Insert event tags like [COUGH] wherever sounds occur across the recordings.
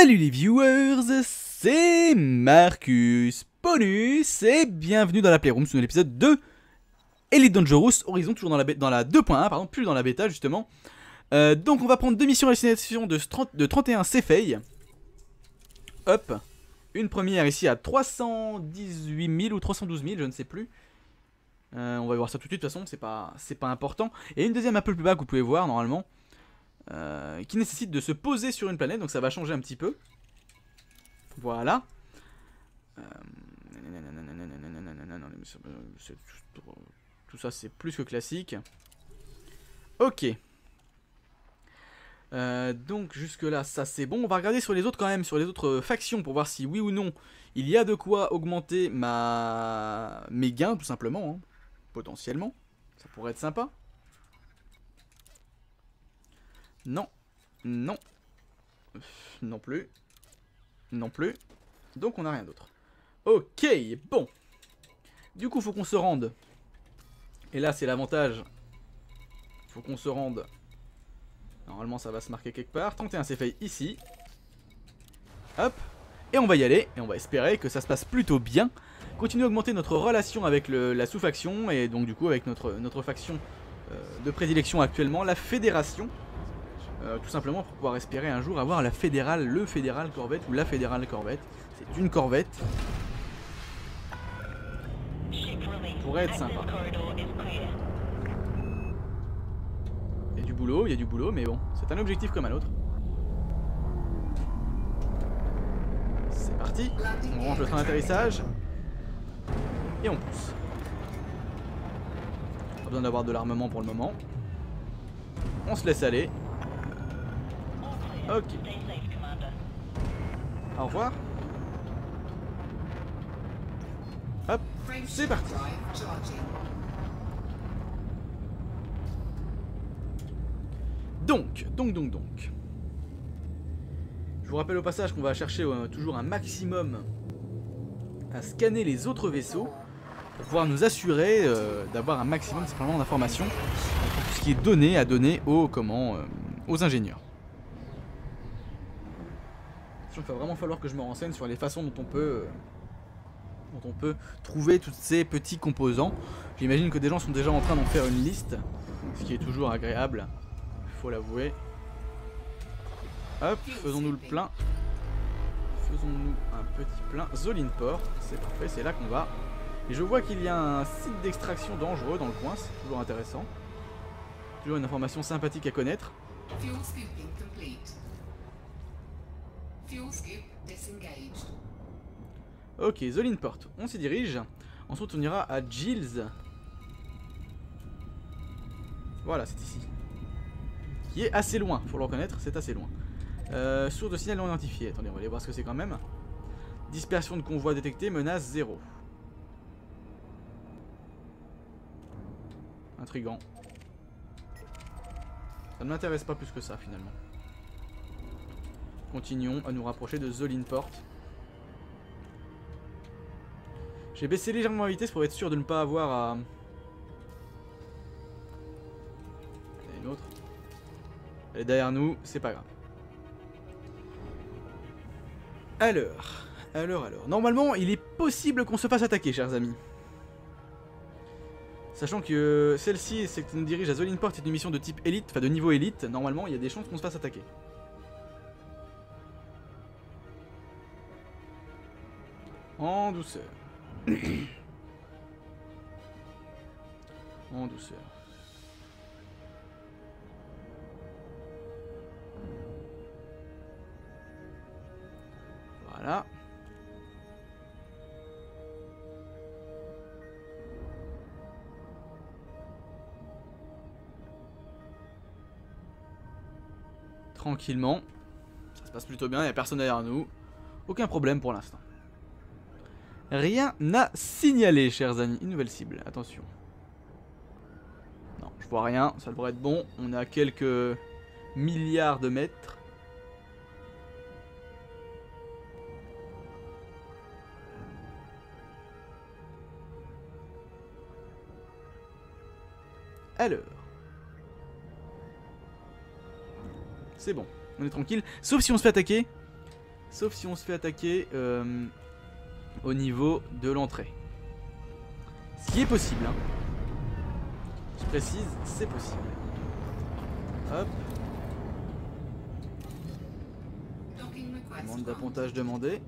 Salut les viewers, c'est Marcus Ponus et bienvenue dans la Playroom sur l'épisode 2 Elite Dangerous Horizon, toujours dans la, dans la 2.1, pardon, plus dans la bêta justement. Euh, donc on va prendre deux missions à destination de, 30, de 31 Cefei. Hop, une première ici à 318 000 ou 312 000, je ne sais plus. Euh, on va voir ça tout de suite, de toute façon, c'est pas, pas important. Et une deuxième un peu plus bas que vous pouvez voir normalement. Euh, qui nécessite de se poser sur une planète, donc ça va changer un petit peu. Voilà. Tout ça c'est plus que classique. Ok. Donc jusque là ça c'est bon. On va regarder sur les autres quand même, sur les autres factions pour voir si oui ou non il y a de quoi augmenter ma... mes gains tout simplement. Potentiellement. Ça pourrait être sympa. Non. Non. Non plus. Non plus. Donc on n'a rien d'autre. Ok, bon. Du coup, faut qu'on se rende. Et là, c'est l'avantage. Faut qu'on se rende. Normalement, ça va se marquer quelque part. 31, c'est fait ici. Hop. Et on va y aller. Et on va espérer que ça se passe plutôt bien. Continuer à augmenter notre relation avec la sous-faction. Et donc, du coup, avec notre, faction euh, de prédilection actuellement, la Fédération. Euh, tout simplement pour pouvoir espérer un jour avoir la fédérale, le fédéral corvette ou la fédérale corvette. C'est une corvette. Pourrait être sympa. Il y a du boulot, il y a du boulot, mais bon, c'est un objectif comme un autre. C'est parti, on range le train d'atterrissage. Et on pousse. Pas besoin d'avoir de l'armement pour le moment. On se laisse aller. Ok. Au revoir. Hop, c'est parti. Donc, donc, donc, donc. Je vous rappelle au passage qu'on va chercher euh, toujours un maximum à scanner les autres vaisseaux pour pouvoir nous assurer euh, d'avoir un maximum simplement d'informations tout ce qui est donné à donner aux, comment, euh, aux ingénieurs. Il va vraiment falloir que je me renseigne sur les façons dont on peut, euh, dont on peut trouver tous ces petits composants. J'imagine que des gens sont déjà en train d'en faire une liste, ce qui est toujours agréable, il faut l'avouer. Hop, faisons-nous le plein. Faisons-nous un petit plein. Zolinport, c'est parfait, c'est là qu'on va. Et je vois qu'il y a un site d'extraction dangereux dans le coin, c'est toujours intéressant. Toujours une information sympathique à connaître. Ok, Zolinport, on s'y dirige. Ensuite, on ira à Gilles. Voilà, c'est ici. Qui est assez loin, faut le reconnaître, c'est assez loin. Euh, source de signal non identifié. Attendez, on va aller voir ce que c'est quand même. Dispersion de convoi détectée, menace 0. Intrigant. Ça ne m'intéresse pas plus que ça finalement. Continuons à nous rapprocher de Zolinport. J'ai baissé légèrement la vitesse pour être sûr de ne pas avoir à... Il y a une autre. Elle est derrière nous, c'est pas grave. Alors, alors, alors. Normalement, il est possible qu'on se fasse attaquer, chers amis. Sachant que celle-ci, c'est que nous dirige à Zolinport, c'est une mission de type élite, enfin de niveau élite. Normalement, il y a des chances qu'on se fasse attaquer. En douceur. en douceur. Voilà. Tranquillement. Ça se passe plutôt bien, il n'y a personne derrière nous. Aucun problème pour l'instant. Rien n'a signalé, chers amis. Une nouvelle cible, attention. Non, je vois rien, ça devrait être bon. On a quelques milliards de mètres. Alors. C'est bon, on est tranquille. Sauf si on se fait attaquer. Sauf si on se fait attaquer euh, au niveau de l'entrée. Ce qui est possible. Hein. Je précise, c'est possible. Hop. Demande d'appontage demandé.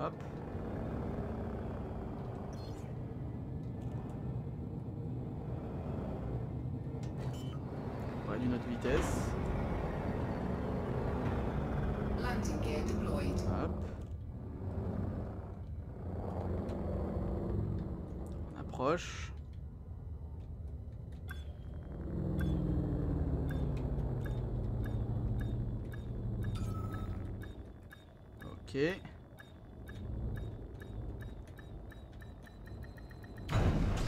Hop. On réduit notre vitesse. Landing gear deployed. Hop. On approche.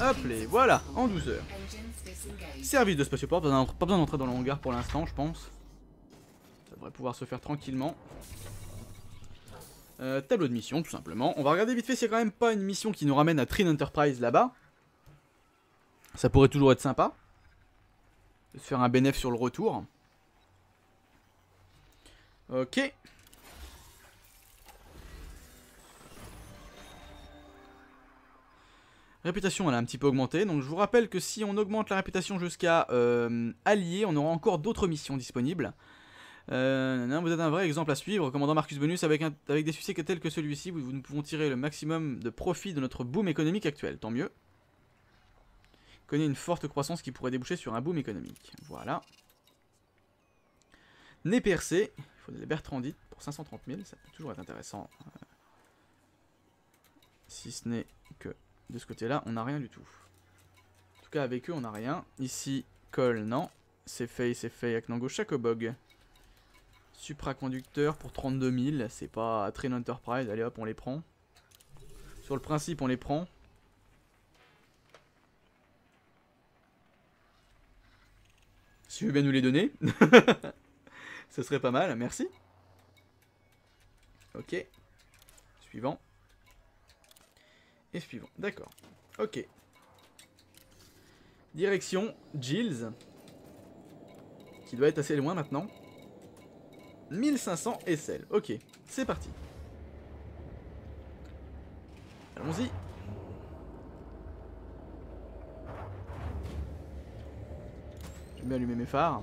Hop les voilà, en 12 heures. Service de spatioport, pas besoin- d'entrer dans le hangar pour l'instant, je pense. Ça devrait pouvoir se faire tranquillement. Euh, tableau de mission, tout simplement. On va regarder vite fait a quand même pas une mission qui nous ramène à Trin Enterprise là-bas. Ça pourrait toujours être sympa. De faire un bénéf sur le retour. Ok. Réputation, elle a un petit peu augmenté. Donc je vous rappelle que si on augmente la réputation jusqu'à euh, allié, on aura encore d'autres missions disponibles. Euh, vous êtes un vrai exemple à suivre, commandant Marcus Bonus, avec, des succès tels que celui-ci, nous pouvons tirer le maximum de profit de notre boom économique actuel. Tant mieux. Connaît une forte croissance qui pourrait déboucher sur un boom économique. Voilà. Nez percé. Il faut des Bertrandite pour 530 000. Ça peut toujours être intéressant. Euh, Si ce n'est que de ce côté-là, on n'a rien du tout. En tout cas, avec eux, on n'a rien. Ici, Col, non. C'est fait, c'est fait avec Nango Chacobog. Supraconducteur pour 32 000. C'est pas Train Enterprise. Allez hop, on les prend. Sur le principe, on les prend. Si tu veux bien nous les donner. [LAUGHS] Ce serait pas mal, merci. Ok. Suivant. Et suivant, d'accord. Ok. Direction Gilles. Qui doit être assez loin maintenant. 1500 SL. Ok, c'est parti. Allons-y. J'aime bien allumer mes phares.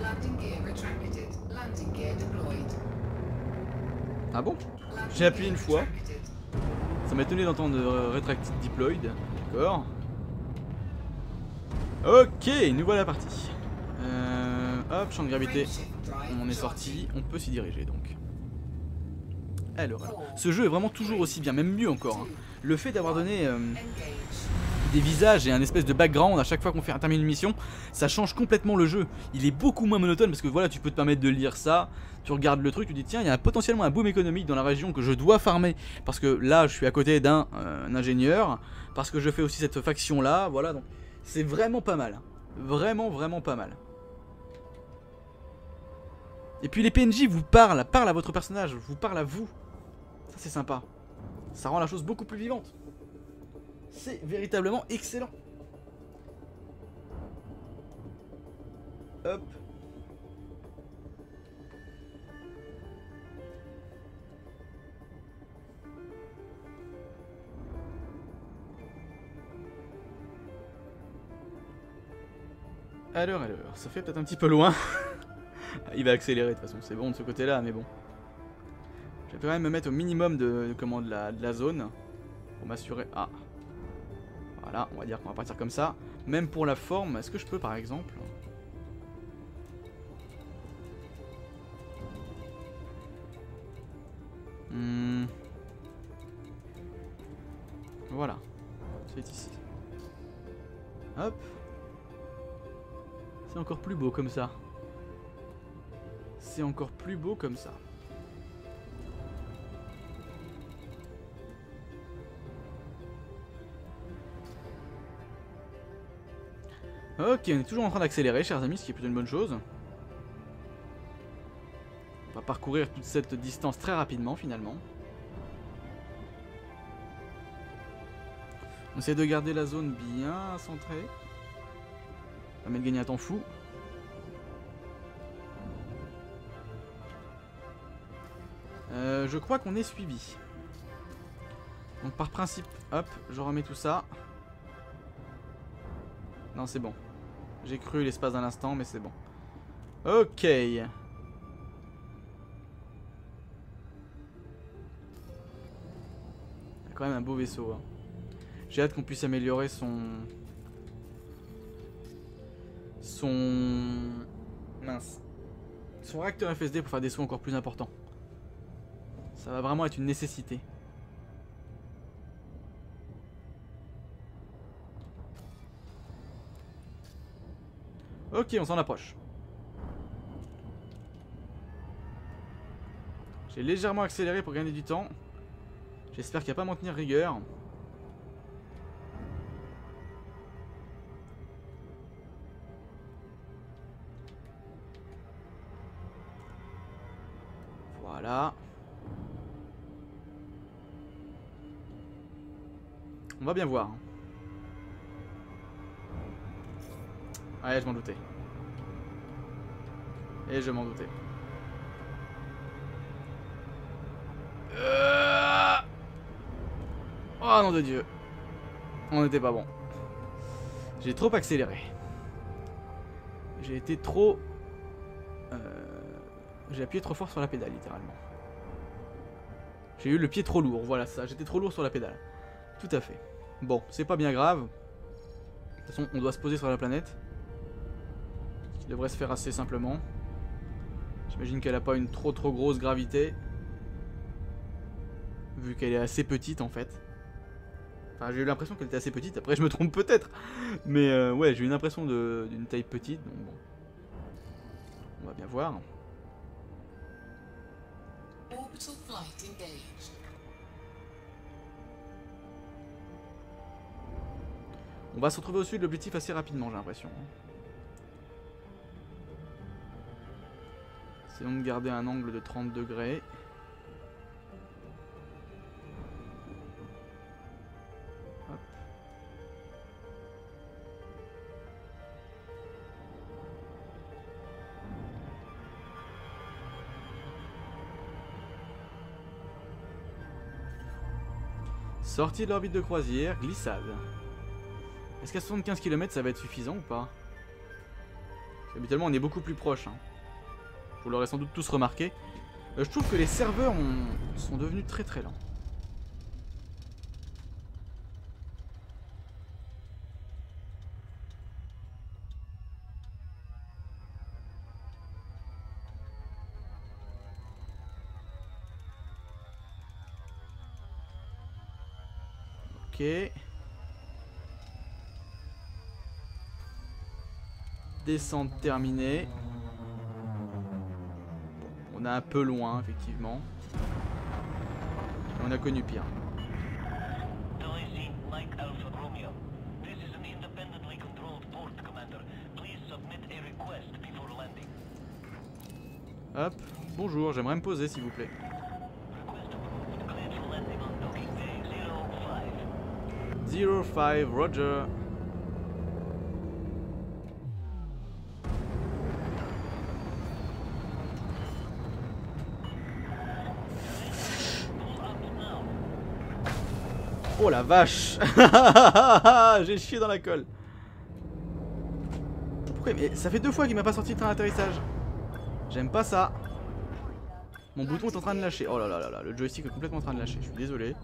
Landing gear retracted. Landing gear deployed. Ah bon? J'ai appuyé une fois. Ça m'a étonné d'entendre Retracted Deployed. D'accord. Ok, nous voilà partis. Euh, hop, champ de gravité. On est sorti. On peut s'y diriger donc. Alors. Ce jeu est vraiment toujours aussi bien, même mieux encore. hein. Le fait d'avoir donné euh. Des visages et un espèce de background à chaque fois qu'on fait termine une mission, ça change complètement le jeu. Il est beaucoup moins monotone parce que voilà, tu peux te permettre de lire ça, tu regardes le truc, tu dis tiens, il y a potentiellement un boom économique dans la région que je dois farmer parce que là, je suis à côté d'un euh, ingénieur, parce que je fais aussi cette faction là, voilà donc c'est vraiment pas mal. Vraiment, vraiment pas mal. Et puis les PNJ vous parlent, parlent à votre personnage, vous parlent à vous. Ça c'est sympa. Ça rend la chose beaucoup plus vivante. C'est véritablement excellent. Hop. Alors, alors, ça fait peut-être un petit peu loin. [LAUGHS] Il va accélérer de toute façon, c'est bon de ce côté-là, mais bon. Je vais quand même me mettre au minimum de, comment, la, de la zone pour m'assurer. Ah, voilà, on va dire qu'on va partir comme ça. Même pour la forme, est-ce que je peux par exemple Hmm. Voilà, c'est ici. Hop. C'est encore plus beau comme ça. C'est encore plus beau comme ça. Ok, on est toujours en train d'accélérer, chers amis, ce qui est plutôt une bonne chose. parcourir toute cette distance très rapidement finalement. On essaie de garder la zone bien centrée. Ça permet de gagner un temps fou. Euh, je crois qu'on est suivi. Donc par principe, hop, je remets tout ça. Non, c'est bon. J'ai cru l'espace d'un instant, mais c'est bon. Ok. Quand même un beau vaisseau. hein. J'ai hâte qu'on puisse améliorer son... Son... Mince. Son réacteur FSD pour faire des sauts encore plus importants. Ça va vraiment être une nécessité. Ok, on s'en approche. J'ai légèrement accéléré pour gagner du temps. J'espère qu'il n'y a pas à m'en tenir rigueur. Voilà. On va bien voir. Ouais, je m'en doutais. Et je m'en doutais. Euh... Oh nom de dieu. On n'était pas bon. J'ai trop accéléré. J'ai été trop... Euh... J'ai appuyé trop fort sur la pédale, littéralement. J'ai eu le pied trop lourd, voilà ça. J'étais trop lourd sur la pédale. Tout à fait. Bon, c'est pas bien grave. De toute façon, on doit se poser sur la planète. Devrait se faire assez simplement. J'imagine qu'elle a pas une trop trop grosse gravité. Vu qu'elle est assez petite en fait. Enfin, j'ai eu l'impression qu'elle était assez petite. Après, je me trompe peut-être. Mais euh, ouais, j'ai eu une impression de- d'une taille petite. Donc bon. On va bien voir. On va se retrouver au sud de l'objectif assez rapidement, j'ai l'impression. Essayons de garder un angle de 30 degrés. Hop. Sortie de l'orbite de croisière, glissade. Est-ce qu'à 75 km ça va être suffisant ou pas? Parce qu'habituellement on est beaucoup plus proche. Hein. Vous l'aurez sans doute tous remarqué. Euh, je trouve que les serveurs ont- sont devenus très très lents. Ok. Descente terminée. On est un peu loin, effectivement. On a connu pire. A. Hop. Bonjour, j'aimerais me poser, s'il vous plaît. Request approved. Cleared Oh la vache [LAUGHS] J'ai chié dans la colle. Pourquoi Mais ça fait deux fois qu'il m'a pas sorti le train d'atterrissage. J'aime pas ça. Mon bouton est en train de lâcher. Oh là là là là, le joystick est complètement en train de lâcher. Je suis désolé.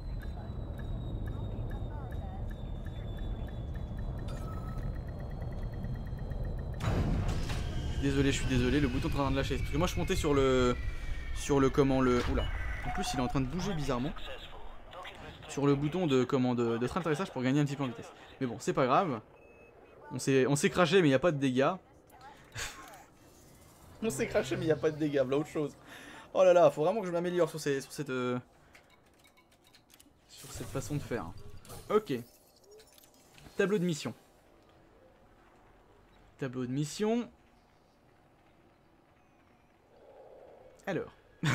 Désolé, je suis désolé, le bouton est en train de lâcher. Parce que moi je comptais sur le... Sur le comment le... Oula. En plus il est en train de bouger bizarrement. Sur le bouton de, comment, de, de train pour gagner un petit peu en vitesse. Mais bon, c'est pas grave. On s'est craché, mais il n'y a pas de dégâts. [LAUGHS] on s'est craché, mais il n'y a pas de dégâts. Voilà autre chose. Oh là là, faut vraiment que je m'améliore sur, sur cette. euh, sur cette façon de faire. Ok. Tableau de mission. Tableau de mission. Alors. [LAUGHS]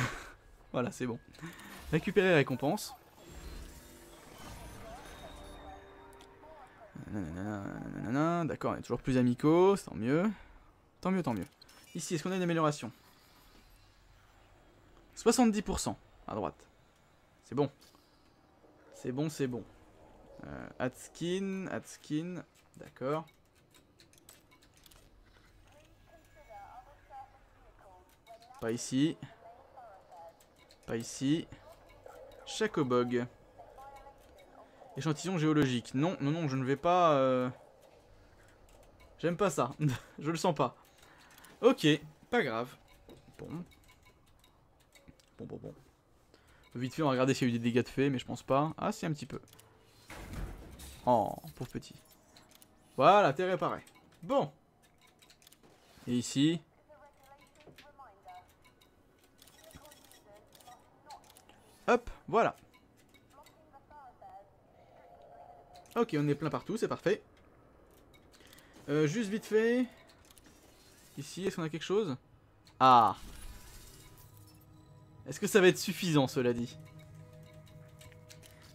voilà, c'est bon. Récupérer récompense. D'accord, on est toujours plus amicaux, tant mieux. Tant mieux, tant mieux. Ici, est-ce qu'on a une amélioration? 70% à droite. C'est bon. C'est bon, c'est bon. Euh, add skin, add skin. D'accord. Pas ici. Pas ici. Chacobog. Échantillon géologique. Non, non, non, je ne vais pas... euh, J'aime pas ça. [LAUGHS] je le sens pas. Ok, pas grave. Bon. Bon, bon, bon. Vite fait, on va regarder s'il y a eu des dégâts de fait, mais je pense pas. Ah, si, un petit peu. Oh, pauvre petit. Voilà, t'es réparé. Bon. Et ici? Hop, voilà. Ok, on est plein partout, c'est parfait. Euh, juste vite fait. Ici, est-ce qu'on a quelque chose? Ah Est-ce que ça va être suffisant, cela dit?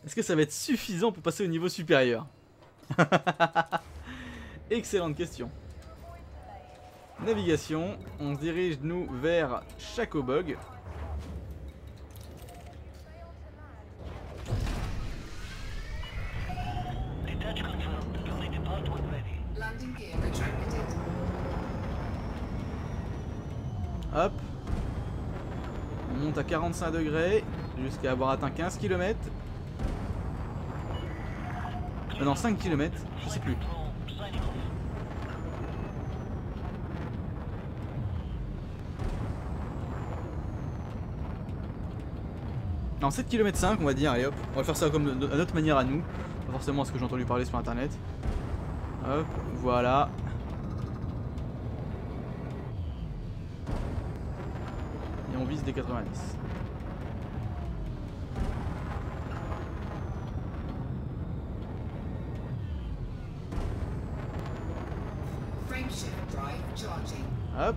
Est-ce que ça va être suffisant pour passer au niveau supérieur? [LAUGHS] Excellente question. Navigation, on se dirige nous vers Chacobog. Detach confirmed. Fully depart when ready. Landing gear retracted. Hop. On monte à 45 degrés jusqu'à avoir atteint 15 km. Euh, non, 5 km, je sais plus. Non, 7 km 5, on va dire, allez hop. On va faire ça comme à notre manière à nous. Pas forcément à ce que j'ai entendu parler sur internet. Hop, voilà. Et on vise des 90. Frameshift drive charging. Hop.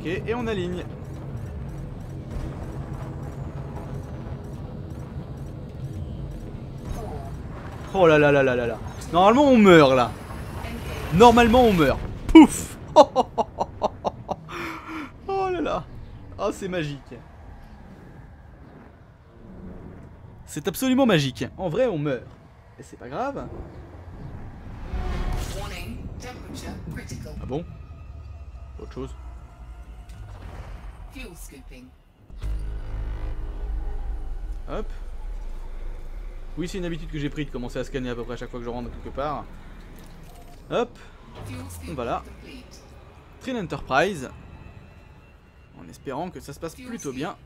Ok, et on aligne. Oh là là là là là là. Normalement on meurt là. Normalement on meurt. Pouf [LAUGHS] Oh là là. Oh c'est magique. C'est absolument magique. En vrai on meurt. Et c'est pas grave. Ah bon? Autre chose? Hop. Oui c'est une habitude que j'ai pris de commencer à scanner à peu près à chaque fois que je rentre quelque part. Hop. Voilà. Train Enterprise. En espérant que ça se passe plutôt bien.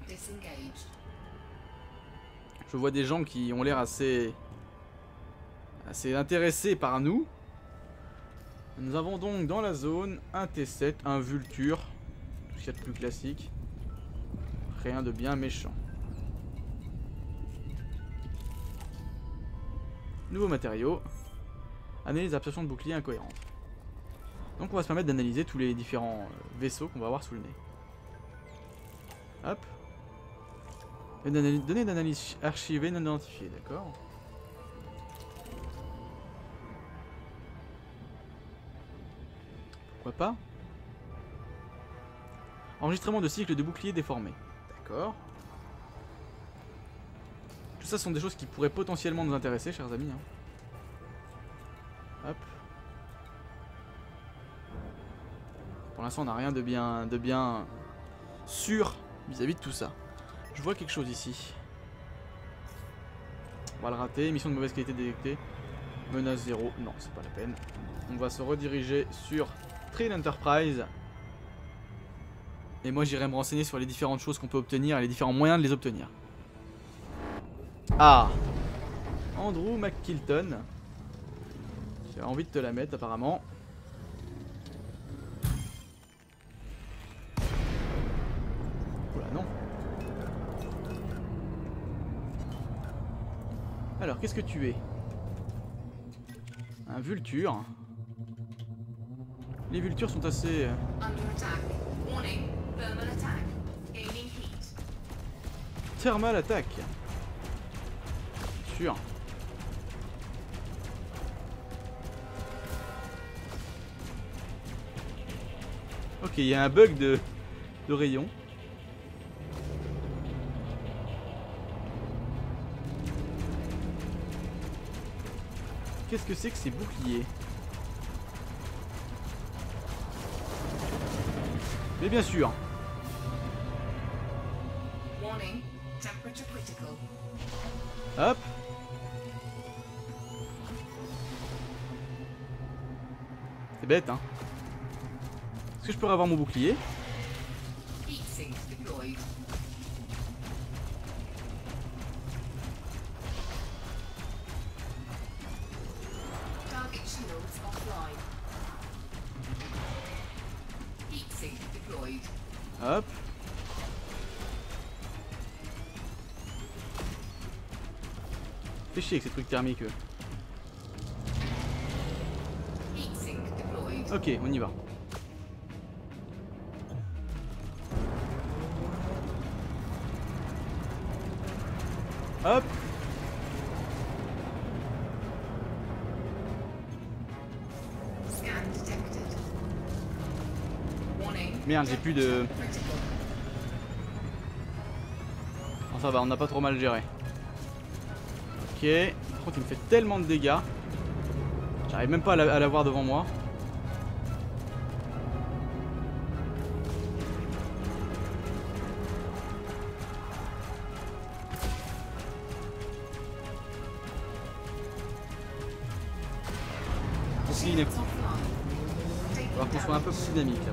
Je vois des gens qui ont l'air assez assez intéressés par nous. Nous avons donc dans la zone un T7, un Vulture, tout ce qu'il y a de plus classique. Rien de bien méchant. Nouveaux matériaux. Analyse d'absorption de bouclier incohérente. Donc on va se permettre d'analyser tous les différents euh, vaisseaux qu'on va avoir sous le nez. Hop. Analyse- Données d'analyse archivées non identifiées, d'accord. Pourquoi pas Enregistrement de cycle de bouclier déformé. D'accord. Tout ça sont des choses qui pourraient potentiellement nous intéresser, chers amis. hein. Hop. Pour l'instant, on n'a rien de bien, de bien sûr vis-à-vis de tout ça. Je vois quelque chose ici. On va le rater. Mission de mauvaise qualité détectée. Menace zéro. Non, c'est pas la peine. On va se rediriger sur Trail Enterprise. Et moi, j'irai me renseigner sur les différentes choses qu'on peut obtenir et les différents moyens de les obtenir. Ah Andrew McKilton. J'ai envie de te la mettre, apparemment. Oula, non. Alors, qu'est-ce que tu es? Un vulture. Les vultures sont assez... euh, Under attack. Warning. Thermal attack. Sûr. Ok, il y a un bug de, de rayon. Qu'est-ce que c'est que ces boucliers? Mais bien sûr, hop. C'est bête, hein. Est-ce que je peux avoir mon bouclier? Hop. Fais chier avec ces trucs thermiques. Ok, on y va. Hop. Merde, j'ai plus de... Bon, ça va, on n'a pas trop mal géré. Ok. Par contre, il me fait tellement de dégâts. J'arrive même pas à la- à l'avoir devant moi. Qu'on soit un peu plus dynamique là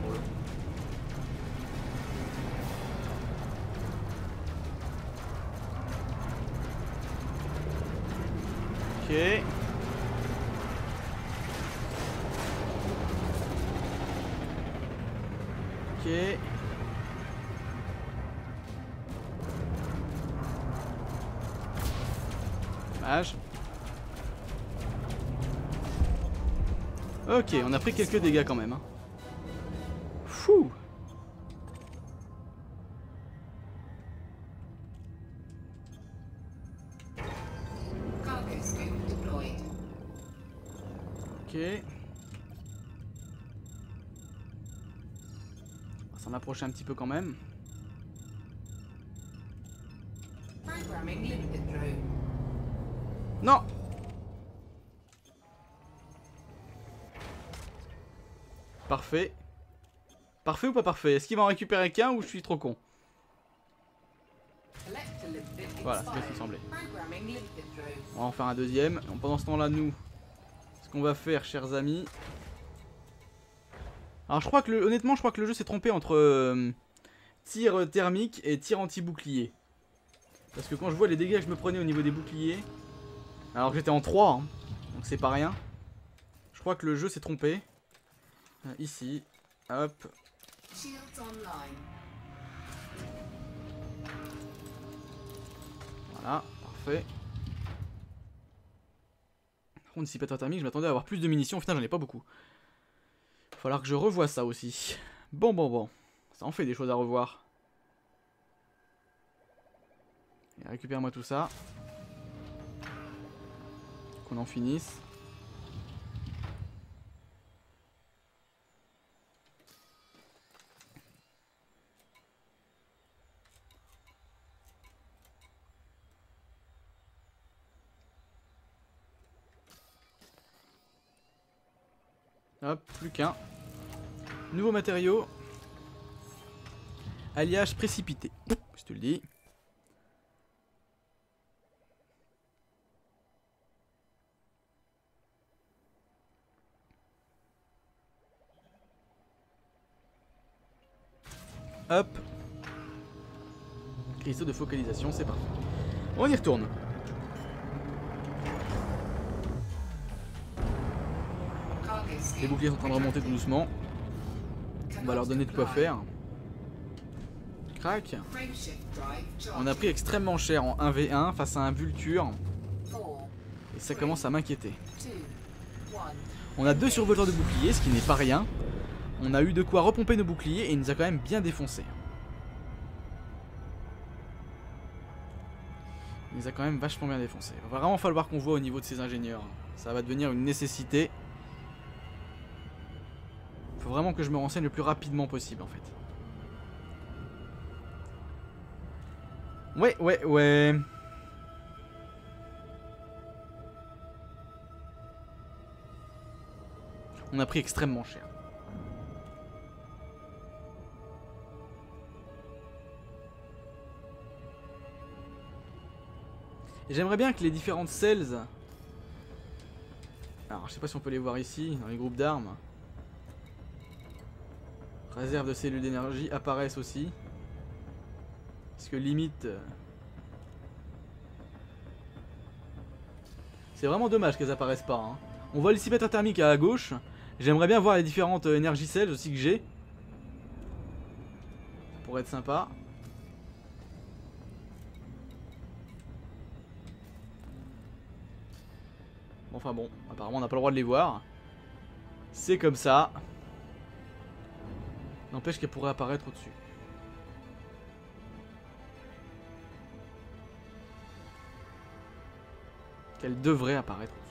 Ok, on a pris quelques dégâts quand même. hein. Fou. Ok. On va s'en approcher un petit peu quand même. Non Parfait. Ou pas parfait? Est-ce qu'il va en récupérer qu'un ou je suis trop con? Voilà, c'est ce expired. qui me semblait. On va en faire un deuxième. Pendant ce temps-là, nous, ce qu'on va faire, chers amis. Alors, je crois que le, honnêtement, je crois que le jeu s'est trompé entre euh, tir thermique et tir anti-bouclier. Parce que quand je vois les dégâts que je me prenais au niveau des boucliers, alors que j'étais en 3, hein, donc c'est pas rien. Je crois que le jeu s'est trompé. Ici, hop. Voilà, parfait. Par contre, dissipateur thermique, je m'attendais à avoir plus de munitions. Au final, j'en ai pas beaucoup. Falloir que je revoie ça aussi. Bon, bon, bon. Ça en fait des choses à revoir. Récupère-moi tout ça. Qu'on en finisse. Hop, plus qu'un. Nouveau matériau. Alliage précipité. Je te le dis. Hop. Cristaux de focalisation, c'est parti. On y retourne. Les boucliers sont en train de remonter tout doucement. On va leur donner de quoi faire. Crac. On a pris extrêmement cher en 1v1 face à un Vulture. Et ça commence à m'inquiéter. On a deux survolteurs de boucliers, ce qui n'est pas rien. On a eu de quoi repomper nos boucliers et il nous a quand même bien défoncé. Il nous a quand même vachement bien défoncé. Il va vraiment falloir qu'on voit au niveau de ces ingénieurs. Ça va devenir une nécessité. Faut vraiment que je me renseigne le plus rapidement possible en fait. Ouais, ouais, ouais. On a pris extrêmement cher. J'aimerais bien que les différentes cells... Alors, je sais pas si on peut les voir ici, dans les groupes d'armes. Réserve de cellules d'énergie apparaissent aussi. Parce que limite... euh, C'est vraiment dommage qu'elles apparaissent pas. hein. On voit le cimètre thermique à gauche. J'aimerais bien voir les différentes euh, énergies cells aussi que j'ai. Pourrait être sympa. Enfin bon, apparemment on n'a pas le droit de les voir. C'est comme ça. N'empêche qu'elle pourrait apparaître au-dessus. Qu'elle devrait apparaître au-dessus.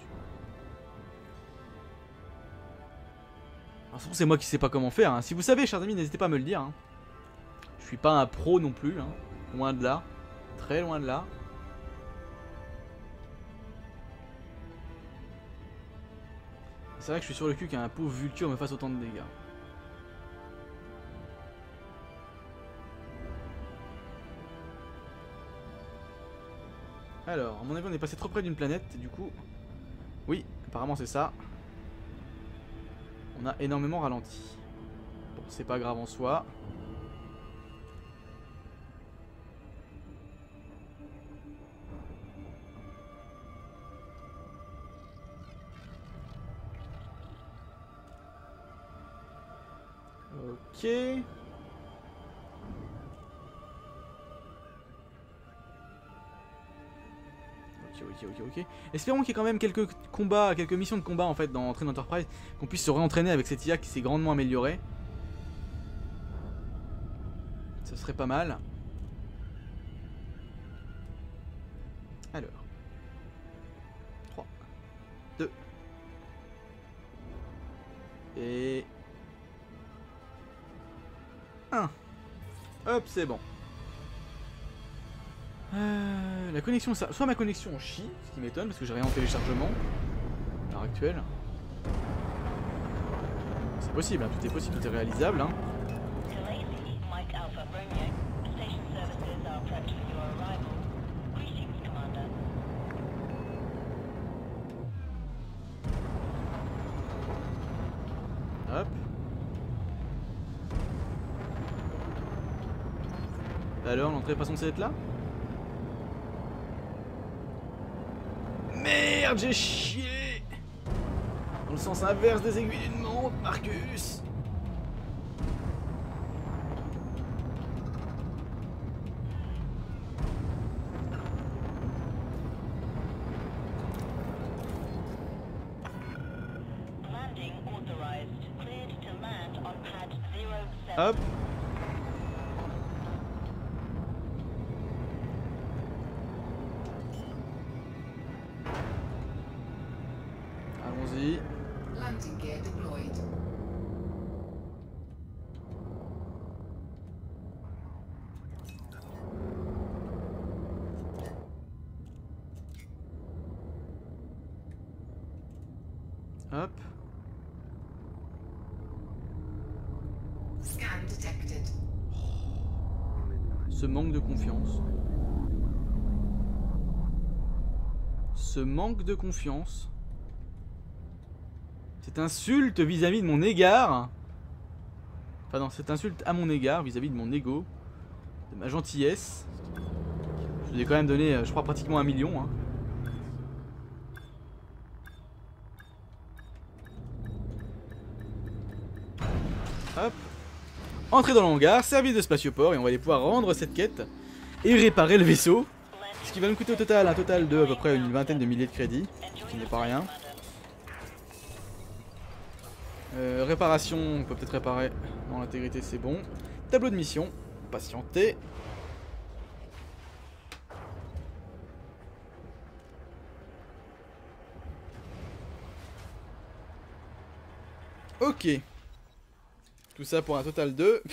C'est moi qui sais pas comment faire. hein. Si vous savez, chers amis, n'hésitez pas à me le dire. hein. Je suis pas un pro non plus. hein. Loin de là. Très loin de là. C'est vrai que je suis sur le cul qu'un pauvre Vulture me fasse autant de dégâts. Alors, à mon avis, on est passé trop près d'une planète, du coup... Oui, apparemment c'est ça. On a énormément ralenti. Bon, c'est pas grave en soi. Ok, ok, ok. Espérons qu'il y ait quand même quelques combats, quelques missions de combat en fait dans Train Enterprise, qu'on puisse se réentraîner avec cette IA qui s'est grandement améliorée. Ce serait pas mal. Alors. 3, 2. Et... 1. Hop, c'est bon. Euh, la connexion, ça... soit ma connexion chie, ce qui m'étonne parce que j'ai rien en téléchargement à l'heure actuelle. C'est possible, hein, tout est possible, tout est réalisable. Hein. Hop. Alors, l'entrée est pas censée être là? Merde, j'ai chié. Dans le sens inverse des aiguilles d'une montre, Marcus. Landing authorized. Cleared to land on pad 07. Hop Allons-y. Landing gear deployed. Hop. Scan detected. Ce manque de confiance. Ce manque de confiance. Cette insulte vis-à-vis de mon égard. Enfin non, cette insulte à mon égard vis-à-vis de mon ego. De ma gentillesse. Je lui ai quand même donné, euh, je crois, pratiquement un million. hein. Hop. Entrer dans le hangar, service de spatioport, et on va aller pouvoir rendre cette quête et réparer le vaisseau. Ce qui va nous coûter au total un total de à peu près une vingtaine de milliers de crédits. Ce qui n'est pas rien. Euh, réparation, on peut peut-être réparer. Dans l'intégrité, c'est bon. Tableau de mission. Patienter. Ok. Tout ça pour un total de... [LAUGHS]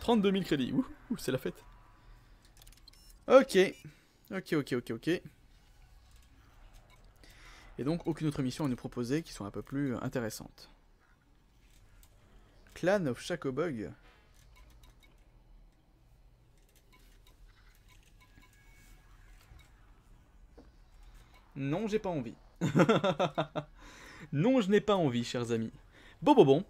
32 000 crédits. Ouh, ouh, c'est la fête. Ok. Ok, ok, ok, ok. Et donc, aucune autre mission à nous proposer qui soit un peu plus intéressante. Clan of Chacobug. Non, j'ai pas envie. [LAUGHS] non, je n'ai pas envie, chers amis. Bon, bon, bon.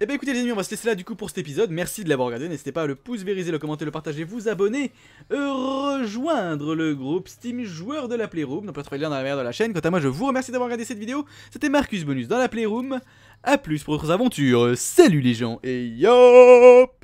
Eh bien écoutez les amis, on va se laisser là du coup pour cet épisode. Merci de l'avoir regardé. N'hésitez pas à le pouce vériser, le commenter, le partager, vous abonner, euh, rejoindre le groupe Steam joueur de la Playroom. On peut retrouver le lien dans la barre de la chaîne. Quant à moi, je vous remercie d'avoir regardé cette vidéo. C'était Marcus Bonus dans la Playroom. A plus pour d'autres aventures. Salut les gens et yop